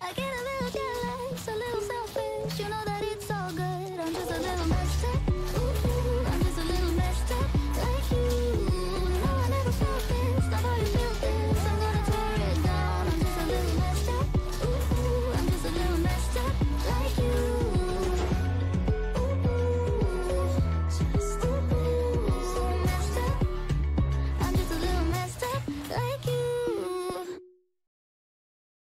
I get a little jealous, a little selfish. You know that